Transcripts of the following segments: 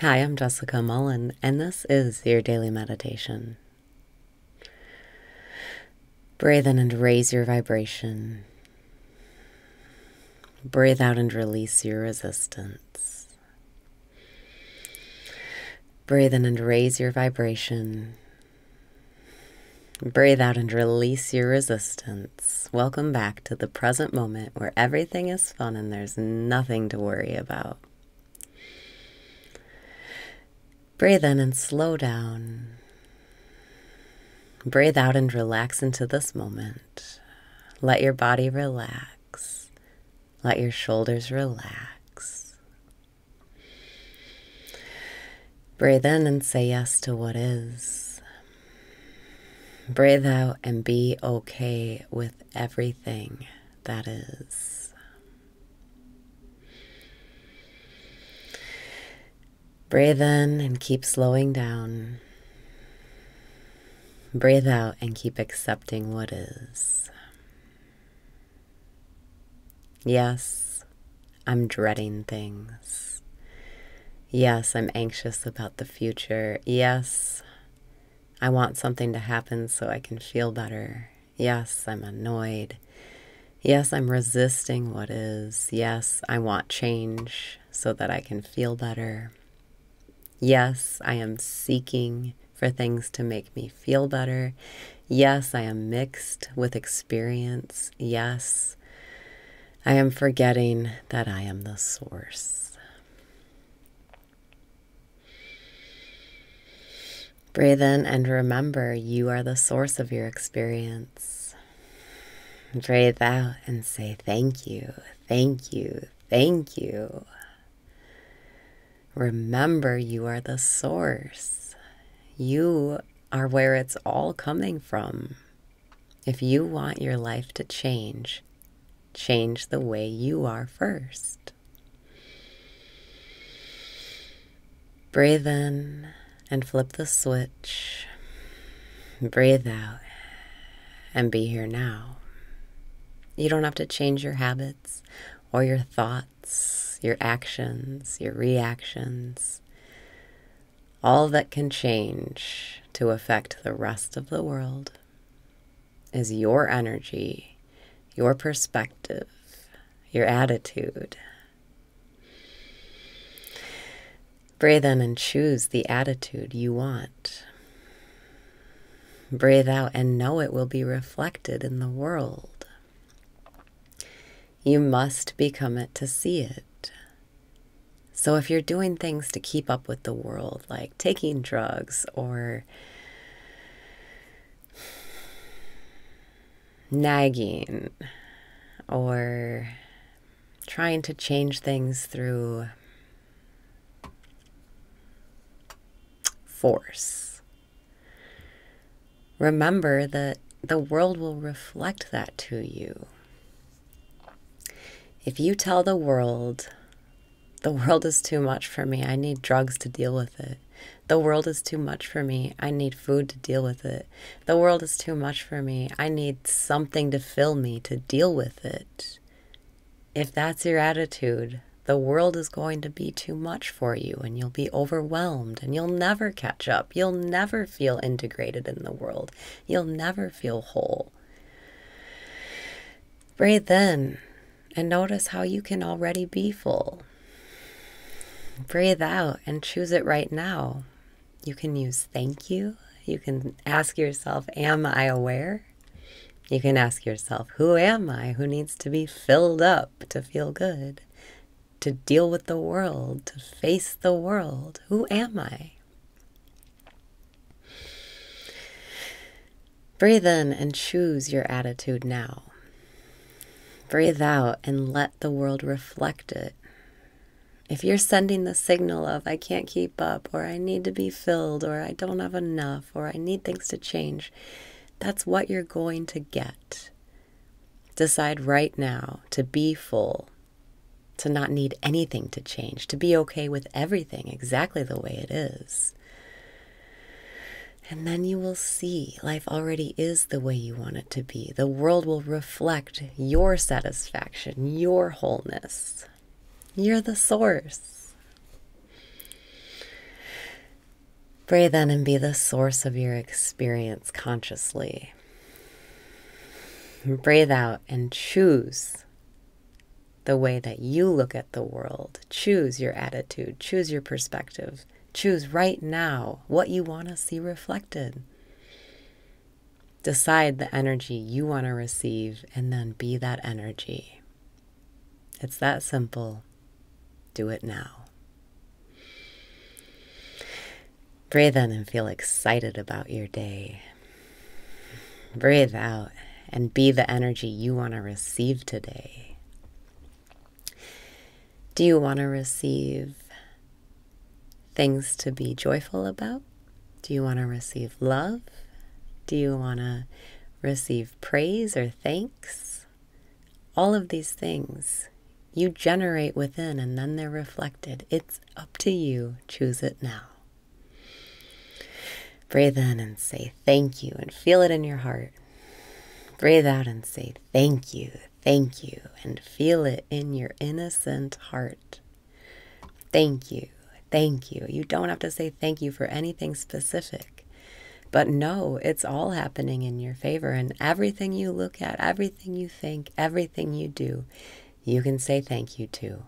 Hi, I'm Jessica Mullen, and this is your daily meditation. Breathe in and raise your vibration. Breathe out and release your resistance. Breathe in and raise your vibration. Breathe out and release your resistance. Welcome back to the present moment where everything is fun and there's nothing to worry about. Breathe in and slow down. Breathe out and relax into this moment. Let your body relax. Let your shoulders relax. Breathe in and say yes to what is. Breathe out and be okay with everything that is. Breathe in and keep slowing down. Breathe out and keep accepting what is. Yes, I'm dreading things. Yes, I'm anxious about the future. Yes, I want something to happen so I can feel better. Yes, I'm annoyed. Yes, I'm resisting what is. Yes, I want change so that I can feel better. Yes, I am seeking for things to make me feel better. Yes, I am mixed with experience. Yes, I am forgetting that I am the source. Breathe in and remember you are the source of your experience. Breathe out and say thank you, thank you, thank you. Remember, you are the source. You are where it's all coming from. If you want your life to change, change the way you are first. Breathe in and flip the switch. Breathe out and be here now. You don't have to change your habits or your thoughts your actions, your reactions, all that can change to affect the rest of the world is your energy, your perspective, your attitude. Breathe in and choose the attitude you want. Breathe out and know it will be reflected in the world. You must become it to see it. So if you're doing things to keep up with the world, like taking drugs or nagging or trying to change things through force, remember that the world will reflect that to you. If you tell the world, the world is too much for me. I need drugs to deal with it. The world is too much for me. I need food to deal with it. The world is too much for me. I need something to fill me to deal with it. If that's your attitude, the world is going to be too much for you and you'll be overwhelmed and you'll never catch up. You'll never feel integrated in the world. You'll never feel whole. Breathe in and notice how you can already be full. Breathe out and choose it right now. You can use thank you. You can ask yourself, Am I aware? You can ask yourself, Who am I? Who needs to be filled up to feel good? To deal with the world, to face the world. Who am I? Breathe in and choose your attitude now. Breathe out and let the world reflect it. If you're sending the signal of, I can't keep up, or I need to be filled, or I don't have enough, or I need things to change, that's what you're going to get. Decide right now to be full, to not need anything to change, to be okay with everything exactly the way it is. And then you will see life already is the way you want it to be. The world will reflect your satisfaction, your wholeness. You're the source. Breathe in and be the source of your experience consciously. Breathe out and choose the way that you look at the world. Choose your attitude, choose your perspective. Choose right now what you want to see reflected. Decide the energy you want to receive and then be that energy. It's that simple. Do it now. Breathe in and feel excited about your day. Breathe out and be the energy you want to receive today. Do you want to receive things to be joyful about? Do you want to receive love? Do you want to receive praise or thanks? All of these things you generate within and then they're reflected. It's up to you. Choose it now. Breathe in and say thank you and feel it in your heart. Breathe out and say thank you, thank you, and feel it in your innocent heart. Thank you, thank you. You don't have to say thank you for anything specific. But no, it's all happening in your favor. And everything you look at, everything you think, everything you do, you can say thank you to.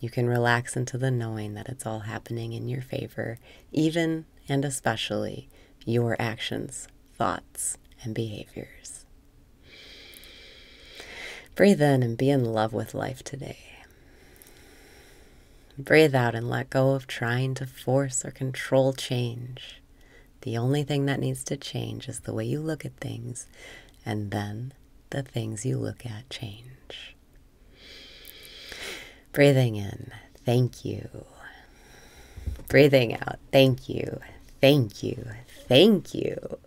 You can relax into the knowing that it's all happening in your favor, even and especially your actions, thoughts, and behaviors. Breathe in and be in love with life today. Breathe out and let go of trying to force or control change. The only thing that needs to change is the way you look at things, and then the things you look at change. Breathing in, thank you. Breathing out, thank you, thank you, thank you.